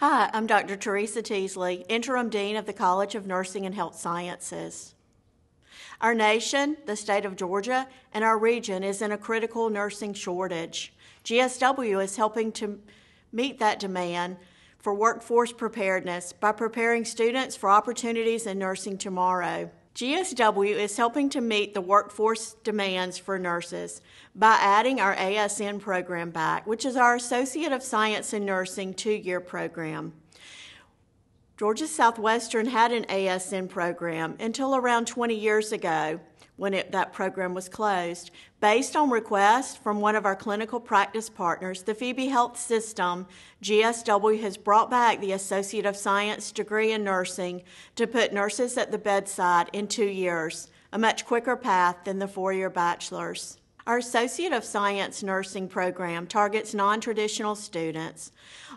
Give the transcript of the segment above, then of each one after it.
Hi, I'm Dr. Teresa Teasley, Interim Dean of the College of Nursing and Health Sciences. Our nation, the state of Georgia, and our region is in a critical nursing shortage. GSW is helping to meet that demand for workforce preparedness by preparing students for opportunities in nursing tomorrow. GSW is helping to meet the workforce demands for nurses by adding our ASN program back, which is our Associate of Science in Nursing two year program. Georgia Southwestern had an ASN program until around 20 years ago when it, that program was closed. Based on requests from one of our clinical practice partners, the Phoebe Health System, GSW has brought back the Associate of Science degree in nursing to put nurses at the bedside in two years, a much quicker path than the four year bachelor's. Our Associate of Science nursing program targets non traditional students,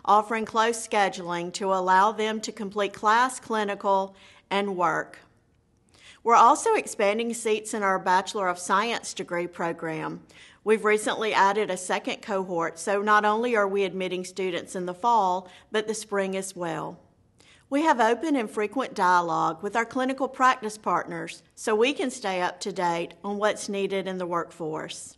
offering close scheduling to allow them to complete class, clinical, and work. We're also expanding seats in our Bachelor of Science degree program. We've recently added a second cohort, so not only are we admitting students in the fall, but the spring as well. We have open and frequent dialogue with our clinical practice partners so we can stay up to date on what's needed in the workforce.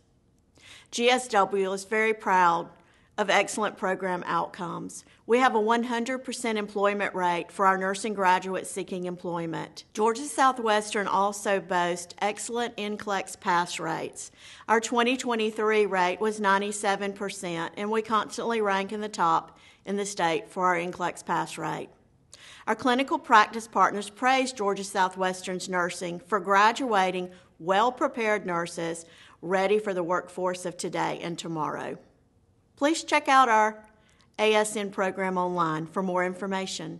GSW is very proud of excellent program outcomes. We have a 100% employment rate for our nursing graduates seeking employment. Georgia Southwestern also boasts excellent NCLEX pass rates. Our 2023 rate was 97%, and we constantly rank in the top in the state for our NCLEX pass rate. Our clinical practice partners praise Georgia Southwestern's nursing for graduating well prepared nurses ready for the workforce of today and tomorrow. Please check out our ASN program online for more information.